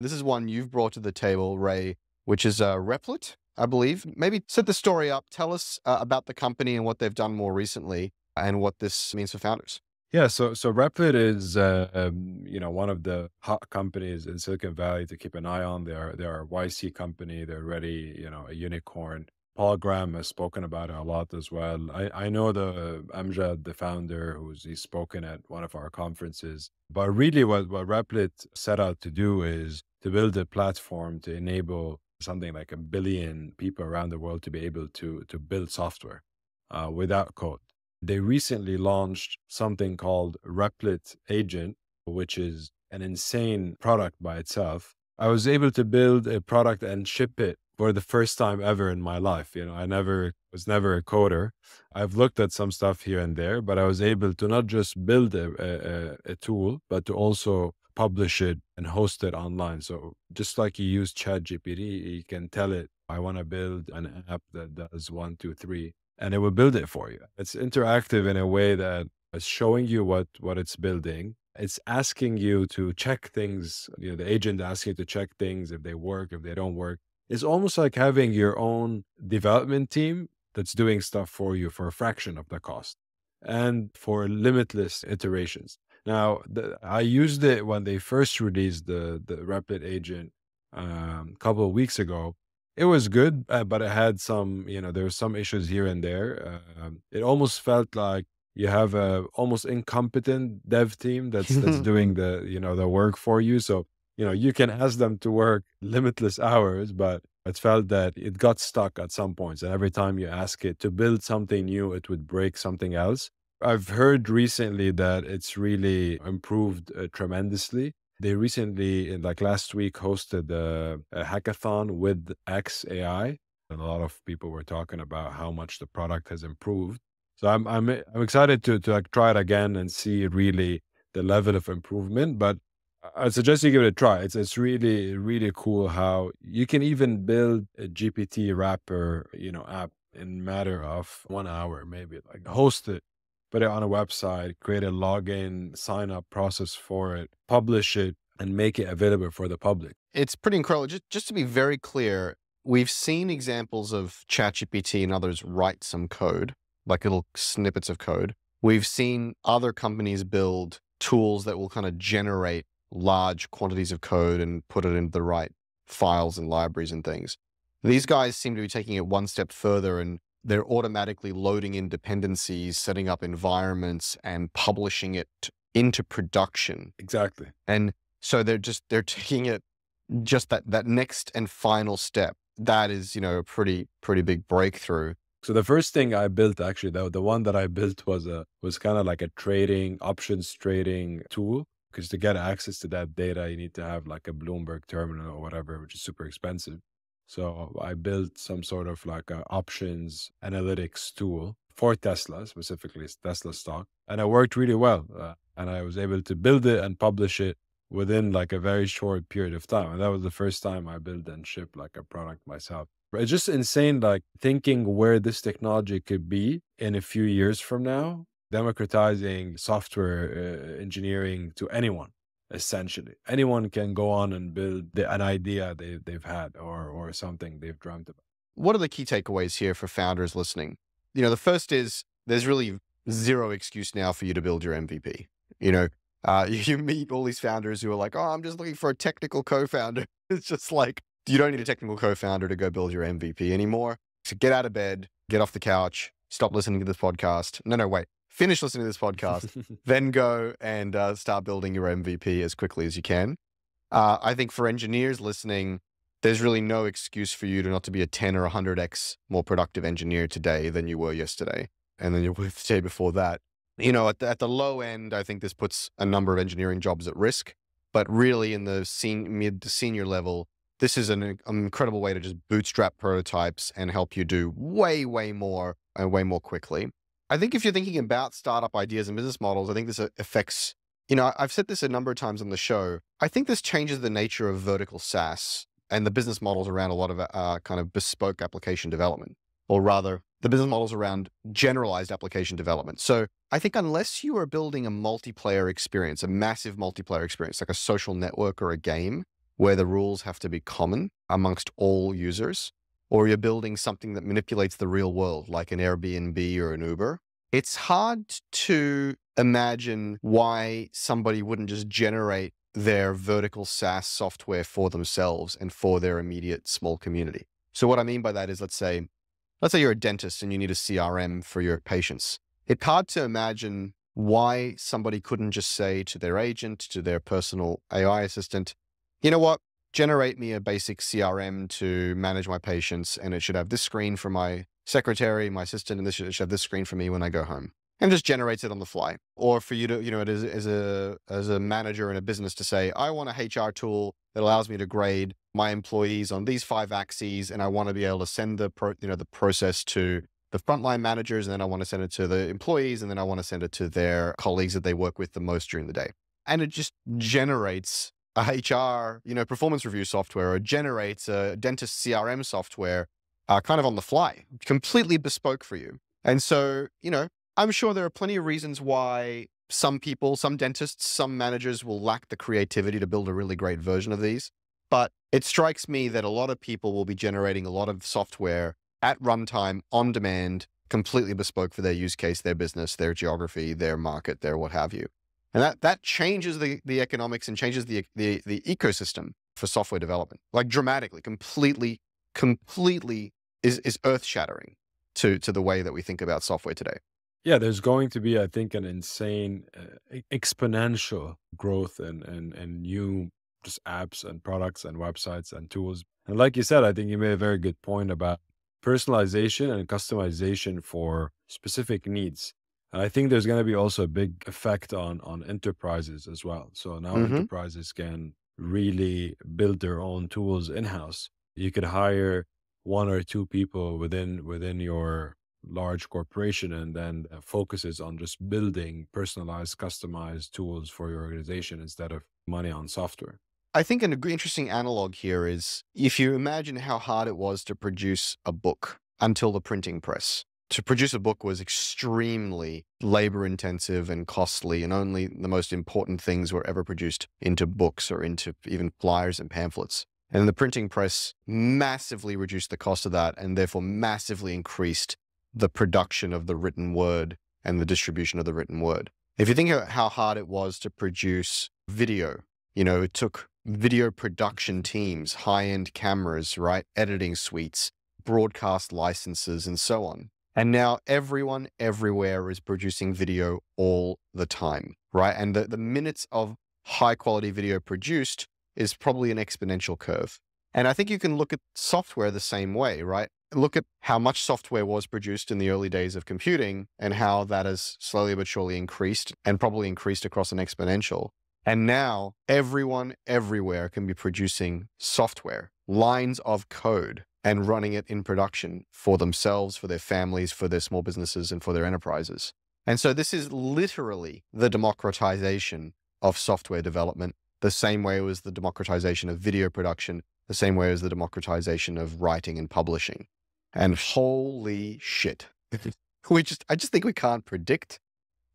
This is one you've brought to the table, Ray, which is uh, Replit, I believe. Maybe set the story up. Tell us uh, about the company and what they've done more recently and what this means for founders. Yeah, so so Replit is uh, um, you know one of the hot companies in Silicon Valley to keep an eye on. They are they are a YC company. They're already you know a unicorn. Paul Graham has spoken about it a lot as well. I, I know the Amjad, the founder, who's he's spoken at one of our conferences. But really, what what Replit set out to do is to build a platform to enable something like a billion people around the world to be able to to build software uh, without code. They recently launched something called Replit Agent, which is an insane product by itself. I was able to build a product and ship it for the first time ever in my life. You know, I never was never a coder. I've looked at some stuff here and there, but I was able to not just build a, a, a tool, but to also publish it and host it online. So just like you use ChatGPT, you can tell it, I want to build an app that does one, two, three and it will build it for you. It's interactive in a way that is showing you what what it's building. It's asking you to check things. You know, the agent asks you to check things if they work, if they don't work. It's almost like having your own development team that's doing stuff for you for a fraction of the cost and for limitless iterations. Now, the, I used it when they first released the the Replit agent um, a couple of weeks ago, it was good, uh, but it had some, you know, there were some issues here and there. Uh, it almost felt like you have a almost incompetent dev team that's that's doing the, you know, the work for you. So, you know, you can ask them to work limitless hours, but it felt that it got stuck at some points. And every time you ask it to build something new, it would break something else. I've heard recently that it's really improved uh, tremendously. They recently, like last week, hosted a, a hackathon with xAI. And a lot of people were talking about how much the product has improved. So I'm I'm I'm excited to to like try it again and see really the level of improvement. But I suggest you give it a try. It's it's really really cool how you can even build a GPT wrapper, you know, app in matter of one hour, maybe like host it put it on a website, create a login, sign up process for it, publish it, and make it available for the public. It's pretty incredible. Just, just to be very clear, we've seen examples of ChatGPT and others write some code, like little snippets of code. We've seen other companies build tools that will kind of generate large quantities of code and put it into the right files and libraries and things. These guys seem to be taking it one step further and they're automatically loading in dependencies, setting up environments, and publishing it into production. Exactly. And so they're just they're taking it just that that next and final step. That is, you know, a pretty pretty big breakthrough. So the first thing I built actually, the, the one that I built was a was kind of like a trading options trading tool. Because to get access to that data, you need to have like a Bloomberg terminal or whatever, which is super expensive. So I built some sort of like a options analytics tool for Tesla, specifically Tesla stock. And it worked really well. Uh, and I was able to build it and publish it within like a very short period of time. And that was the first time I built and shipped like a product myself. It's just insane, like thinking where this technology could be in a few years from now, democratizing software uh, engineering to anyone essentially. Anyone can go on and build the, an idea they, they've had or or something they've dreamt about. What are the key takeaways here for founders listening? You know the first is there's really zero excuse now for you to build your mvp you know uh, you meet all these founders who are like oh i'm just looking for a technical co-founder. It's just like you don't need a technical co-founder to go build your mvp anymore. So get out of bed get off the couch stop listening to this podcast. No no wait finish listening to this podcast, then go and uh, start building your MVP as quickly as you can. Uh, I think for engineers listening, there's really no excuse for you to not to be a 10 or 100x more productive engineer today than you were yesterday. And then you were the day before that. You know, at the, at the low end, I think this puts a number of engineering jobs at risk. But really, in the sen- mid to senior level, this is an, an incredible way to just bootstrap prototypes and help you do way, way more and way more quickly. I think if you're thinking about startup ideas and business models, I think this affects, you know, I've said this a number of times on the show. I think this changes the nature of vertical SaaS and the business models around a lot of uh, kind of bespoke application development, or rather, the business models around generalized application development. So I think unless you are building a multiplayer experience, a massive multiplayer experience, like a social network or a game, where the rules have to be common amongst all users, or you're building something that manipulates the real world, like an Airbnb or an Uber, it's hard to imagine why somebody wouldn't just generate their vertical SaaS software for themselves and for their immediate small community. So what I mean by that is let's say let's say you're a dentist and you need a CRM for your patients. It's hard to imagine why somebody couldn't just say to their agent, to their personal AI assistant, you know what? Generate me a basic CRM to manage my patients, and it should have this screen for my secretary, my assistant, and this should have this screen for me when I go home. And just generates it on the fly. Or for you to, you know, as, as a as a manager in a business to say, I want a HR tool that allows me to grade my employees on these five axes, and I want to be able to send the pro, you know the process to the frontline managers, and then I want to send it to the employees, and then I want to send it to their colleagues that they work with the most during the day. And it just generates a HR, you know, performance review software, or generates a dentist CRM software, uh, kind of on the fly, completely bespoke for you. And so, you know, I'm sure there are plenty of reasons why some people, some dentists, some managers will lack the creativity to build a really great version of these. But it strikes me that a lot of people will be generating a lot of software at runtime on demand, completely bespoke for their use case, their business, their geography, their market, their what have you. And that that changes the, the economics and changes the, the the ecosystem for software development, like dramatically, completely, completely is is earth shattering to to the way that we think about software today. Yeah, there's going to be, I think, an insane uh, exponential growth and and and new just apps and products and websites and tools. And like you said, I think you made a very good point about personalization and customization for specific needs. And I think there's going to be also a big effect on on enterprises as well. So now Mm-hmm. enterprises can really build their own tools in house. You could hire one or two people within within your large corporation and then focuses on just building personalized customized tools for your organization instead of money on software I think an interesting analog here is if you imagine how hard it was to produce a book until the printing press. To produce a book was extremely labor intensive and costly, and only the most important things were ever produced into books or into even flyers and pamphlets. And the printing press massively reduced the cost of that and therefore massively increased the production of the written word and the distribution of the written word. If you think about how hard it was to produce video, you know, it took video production teams, high end cameras, right? Editing suites, broadcast licenses, and so on. And now everyone everywhere is producing video all the time, right? And the, the minutes of high quality video produced is probably an exponential curve. And I think you can look at software the same way, right? Look at how much software was produced in the early days of computing and how that has slowly but surely increased and probably increased across an exponential. And now everyone everywhere can be producing software, lines of code, and running it in production for themselves, for their families, for their small businesses, and for their enterprises. And so this is literally the democratization of software development, the same way it was the democratization of video production, the same way as the democratization of writing and publishing. And holy shit. we just I just think we can't predict.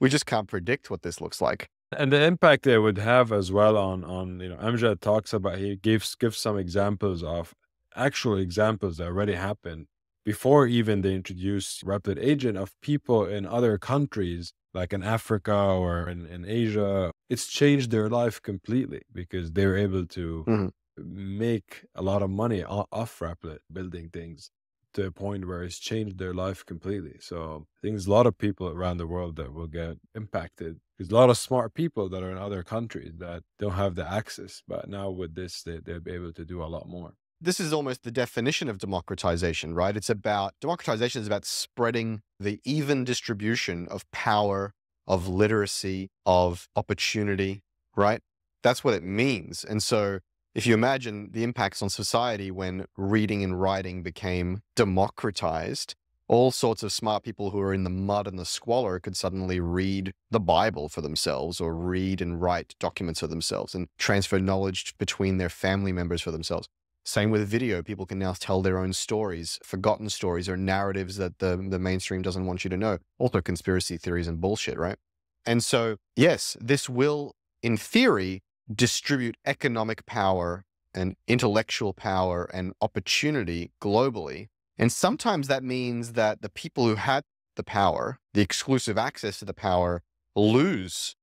We just can't predict what this looks like. and the impact they would have as well on on you know amjad talks about he gives gives some examples of actual examples that already happened before even they introduced Replit agent of people in other countries like in africa or in, in asia it's changed their life completely because they're able to Mhm. make a lot of money off Replit building things to a point where it's changed their life completely. So I think there's a lot of people around the world that will get impacted. There's a lot of smart people that are in other countries that don't have the access, but now with this, they, they'll be able to do a lot more. This is almost the definition of democratization, right? It's about democratization is about spreading the even distribution of power, of literacy, of opportunity, right? That's what it means. And so if you imagine the impacts on society when reading and writing became democratized, all sorts of smart people who are in the mud and the squalor could suddenly read the Bible for themselves or read and write documents for themselves and transfer knowledge between their family members for themselves. Same with video. People can now tell their own stories, forgotten stories or narratives that the, the mainstream doesn't want you to know. Also conspiracy theories and bullshit, right? And so, yes, this will, in theory, distribute economic power and intellectual power and opportunity globally. And sometimes that means that the people who had the power, the exclusive access to the power, lose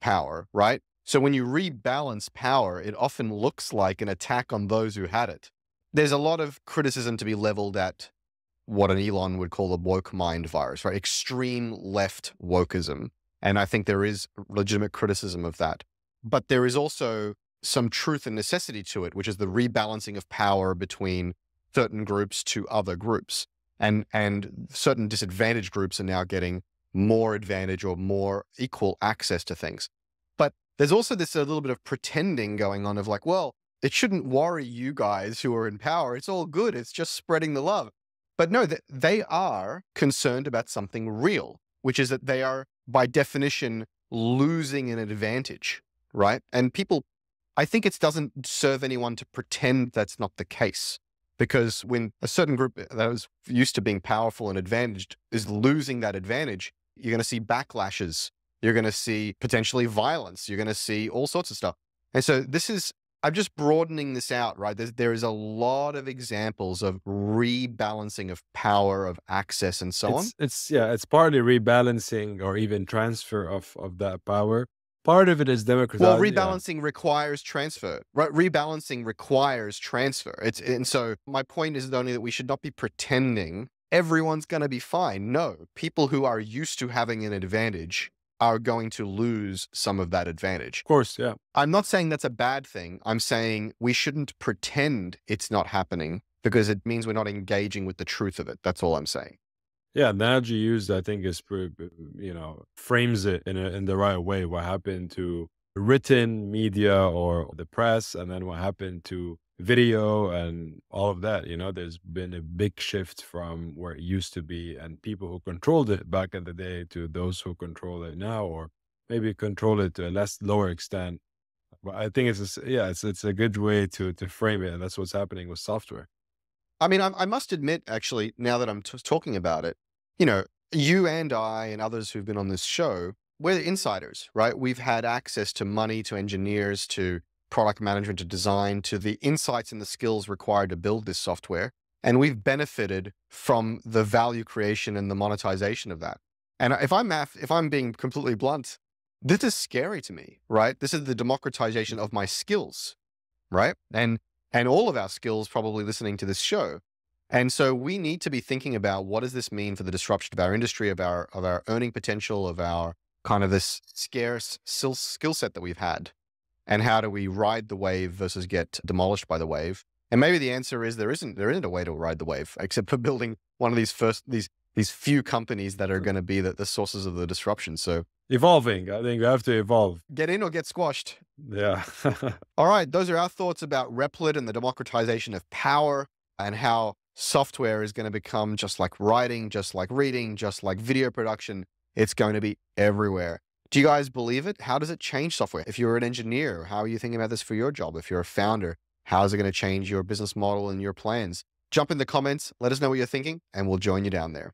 power, right? So when you rebalance power, it often looks like an attack on those who had it. There's a lot of criticism to be leveled at what an Elon would call a woke mind virus, right? Extreme left wokeism. And I think there is legitimate criticism of that. But there is also some truth and necessity to it, which is the rebalancing of power between certain groups to other groups. And, and certain disadvantaged groups are now getting more advantage or more equal access to things. There's also this a little bit of pretending going on of like, well, it shouldn't worry you guys who are in power. It's all good. It's just spreading the love. But no, they are concerned about something real, which is that they are, by definition, losing an advantage, right? And people, I think it doesn't serve anyone to pretend that's not the case. Because when a certain group uh, that was used to being powerful and advantaged is losing that advantage, you're going to see backlashes. You're going to see potentially violence. You're going to see all sorts of stuff. And so this is I'm just broadening this out, right? There's, there is a lot of examples of rebalancing of power, of access, and so it's, on. It's yeah, it's partly rebalancing or even transfer of of that power. Part of it is democratizing. Well, rebalancing yeah. requires transfer, right? Rebalancing requires transfer. It's and so my point is only that we should not be pretending everyone's going to be fine. No, people who are used to having an advantage are going to lose some of that advantage. Of course, yeah. I'm not saying that's a bad thing. I'm saying we shouldn't pretend it's not happening because it means we're not engaging with the truth of it. That's all I'm saying. Yeah, the analogy used, I think, is you know frames it in a, in the right way. What happened to written media or the press, and then what happened to video and all of that. You know, there's been a big shift from where it used to be and people who controlled it back in the day to those who control it now, or maybe control it to a less lower extent. But I think it's a, yeah, it's it's a good way to to frame it, and that's what's happening with software. I mean, I, I must admit, actually, now that I'm t- talking about it, you know, you and I and others who've been on this show, we're insiders, right? We've had access to money, to engineers, to product management to design to the insights and the skills required to build this software. And we've benefited from the value creation and the monetization of that. And if I'm if I'm being completely blunt, this is scary to me, right? This is the democratization mm. of my skills, right? And and all of our skills probably listening to this show. And so we need to be thinking about what does this mean for the disruption of our industry, of our of our earning potential, of our kind of this scarce skill set that we've had and how do we ride the wave versus get demolished by the wave? And maybe the answer is there isn't there isn't a way to ride the wave except for building one of these first these these few companies that are going to be the, the sources of the disruption. So evolving, I think we have to evolve. Get in or get squashed. Yeah. All right, those are our thoughts about Replit and the democratization of power and how software is going to become just like writing, just like reading, just like video production. It's going to be everywhere. Do you guys believe it? How does it change software? If you're an engineer, how are you thinking about this for your job? If you're a founder, how is it going to change your business model and your plans? Jump in the comments, let us know what you're thinking, and we'll join you down there.